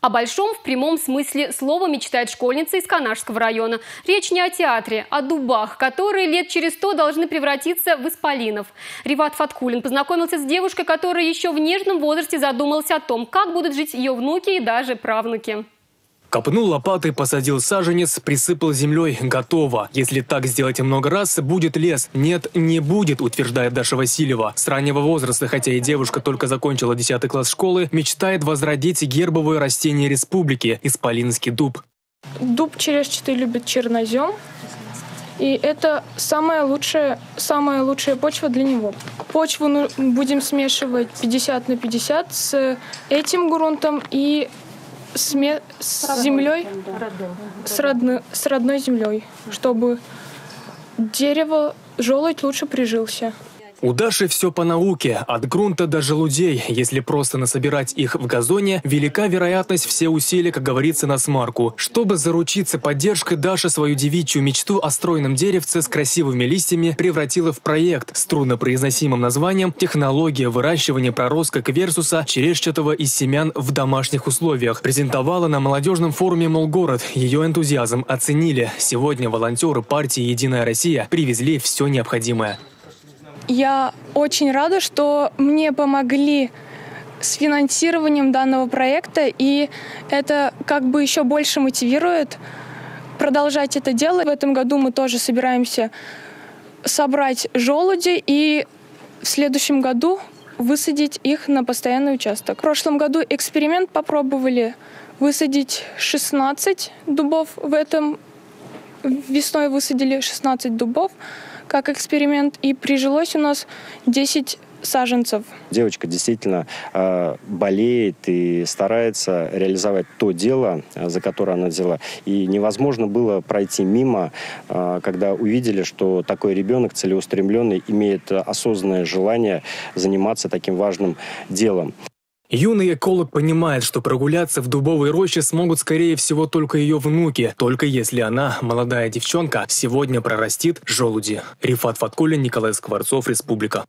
О большом в прямом смысле слова мечтает школьница из Канашского района. Речь не о театре, а о дубах, которые лет через сто должны превратиться в исполинов. Риват Фаткулин познакомился с девушкой, которая еще в нежном возрасте задумалась о том, как будут жить ее внуки и даже правнуки. Копнул лопатой, посадил саженец, присыпал землей. Готово. Если так сделать много раз, будет лес. Нет, не будет, утверждает Даша Васильева. С раннего возраста, хотя и девушка только закончила 10 класс школы, мечтает возродить гербовое растение республики – исполинский дуб. Дуб черешчатый любит чернозем. И это самая лучшая, самая лучшая почва для него. Почву ну, будем смешивать 50 на 50 с этим грунтом и с, ме... с землей, с, родны... с родной землей, чтобы дерево, желудь лучше прижился. У Даши все по науке, от грунта до желудей. Если просто насобирать их в газоне, велика вероятность все усилия, как говорится, на смарку. Чтобы заручиться поддержкой, Даша свою девичью мечту о стройном деревце с красивыми листьями превратила в проект с труднопроизносимым названием «Технология выращивания проростка кверсуса черешчатого из семян в домашних условиях». Презентовала на молодежном форуме «Молгород». Ее энтузиазм оценили. Сегодня волонтеры партии «Единая Россия» привезли все необходимое. Я очень рада, что мне помогли с финансированием данного проекта, и это как бы еще больше мотивирует продолжать это дело. В этом году мы тоже собираемся собрать желуди и в следующем году высадить их на постоянный участок. В прошлом году эксперимент попробовали высадить 16 дубов. В этом весной высадили 16 дубов как эксперимент, и прижилось у нас 10 саженцев. Девочка действительно э, болеет и старается реализовать то дело, за которое она взяла. И невозможно было пройти мимо, э, когда увидели, что такой ребенок целеустремленный имеет осознанное желание заниматься таким важным делом. Юный эколог понимает, что прогуляться в дубовой роще смогут скорее всего только ее внуки, только если она, молодая девчонка, сегодня прорастит желуди. Рифат Фаткулин, Николай Скворцов, Республика.